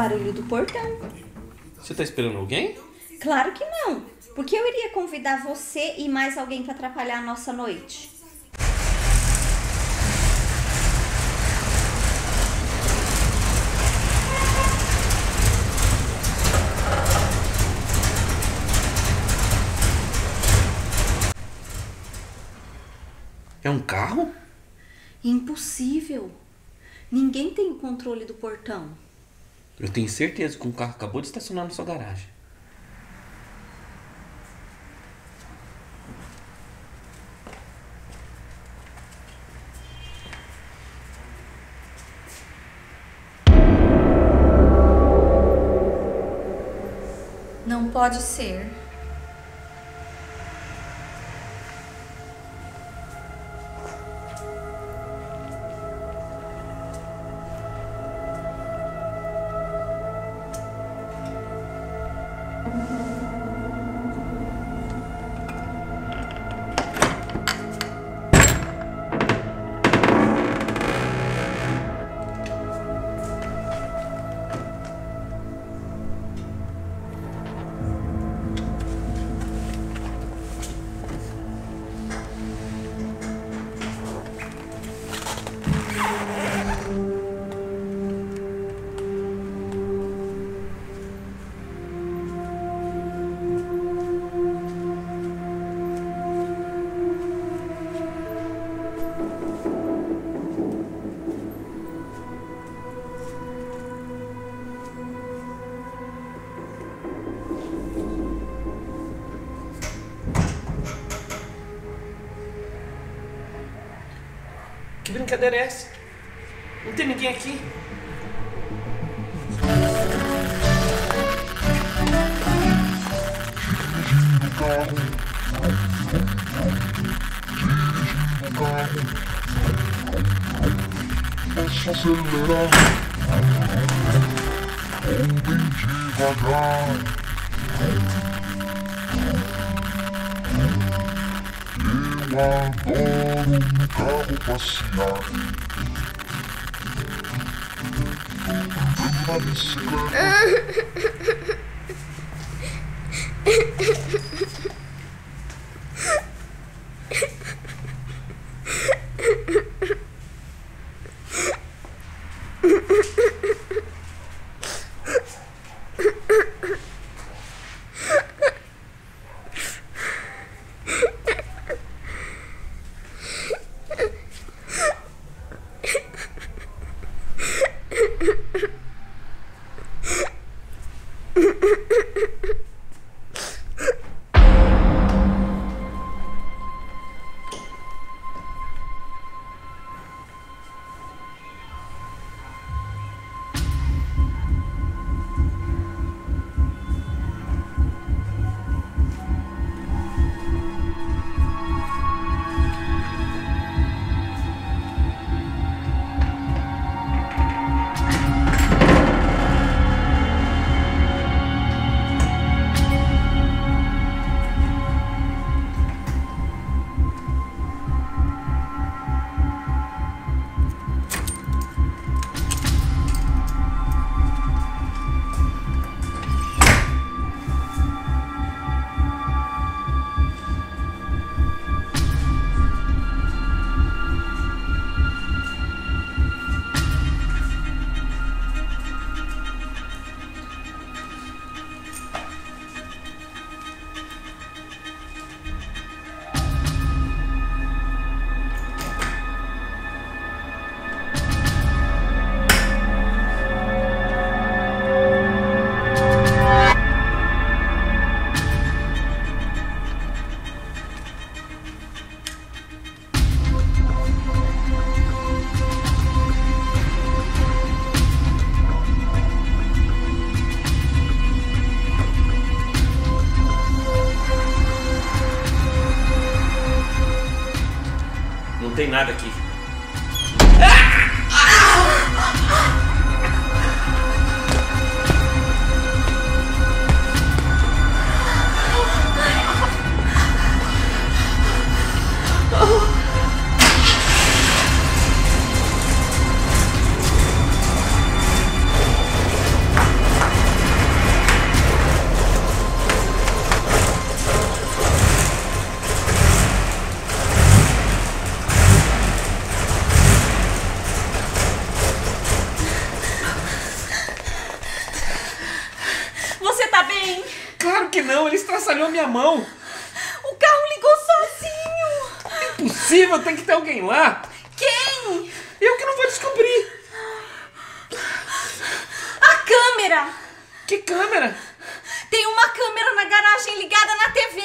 Barulho do portão. Você tá esperando alguém? Claro que não. Porque eu iria convidar você e mais alguém para atrapalhar a nossa noite. É um carro? Impossível. Ninguém tem o controle do portão. Eu tenho certeza que um carro acabou de estacionar na sua garagem. Não pode ser. Que brincadeira é essa? Não tem ninguém aqui. Posso acelerar ou bem devagar. Adoro no carro passear. Andando na bicicleta. Nada aqui. Estraçalhou minha mão. O carro ligou sozinho. Impossível, tem que ter alguém lá. Quem? Eu que não vou descobrir. A câmera. Que câmera? Tem uma câmera na garagem ligada na TV.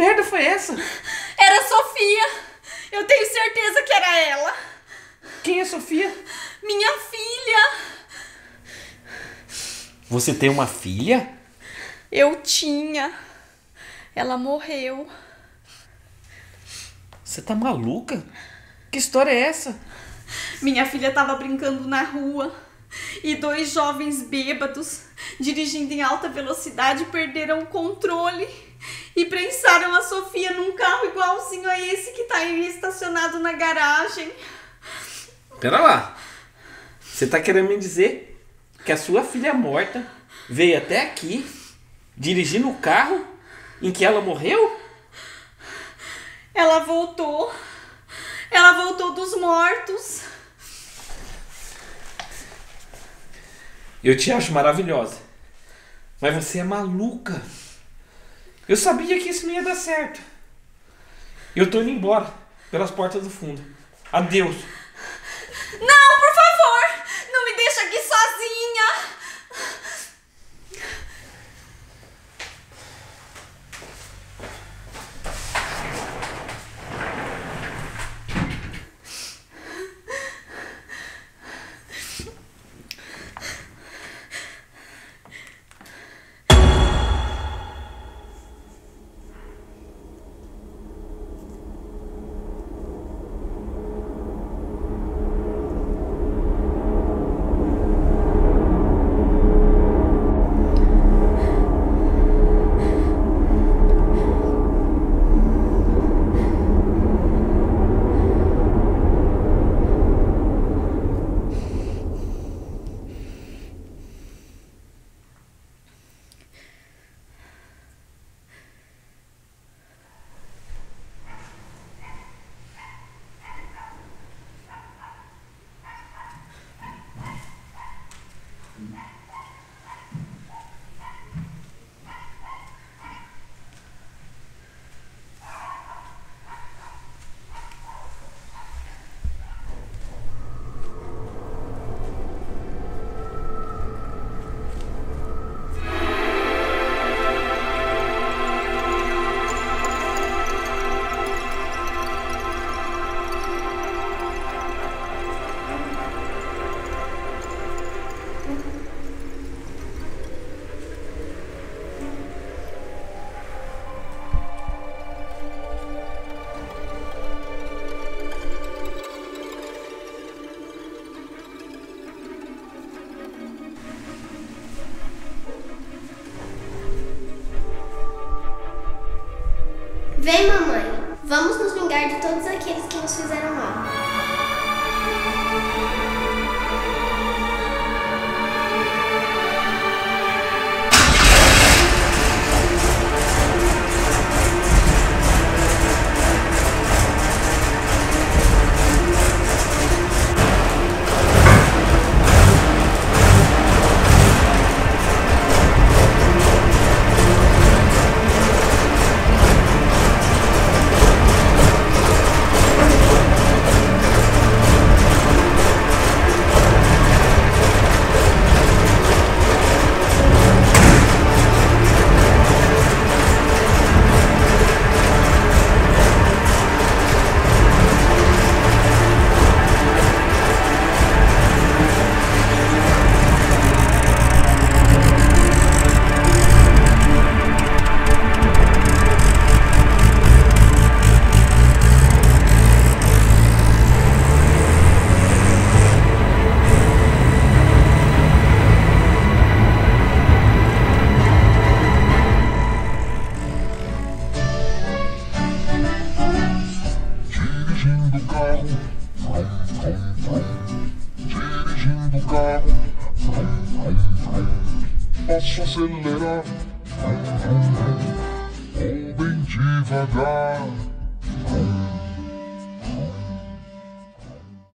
Merda foi essa? Era a Sofia. Eu tenho certeza que era ela. Quem é Sofia? Minha filha. Você tem uma filha? Eu tinha. Ela morreu. Você tá maluca? Que história é essa? Minha filha estava brincando na rua e dois jovens bêbados, dirigindo em alta velocidade, perderam o controle e prensaram a Sofia num carro igualzinho a esse que tá aí estacionado na garagem. Pera lá. Você tá querendo me dizer que a sua filha morta veio até aqui dirigindo o carro em que ela morreu? Ela voltou. Ela voltou dos mortos. Eu te acho maravilhosa. Mas você é maluca. Eu sabia que isso não ia dar certo. Eu tô indo embora pelas portas do fundo. Adeus. Vem, mamãe. Vamos nos vingar de todos aqueles que nos fizeram mal. Posso acelerar, ou bem devagar.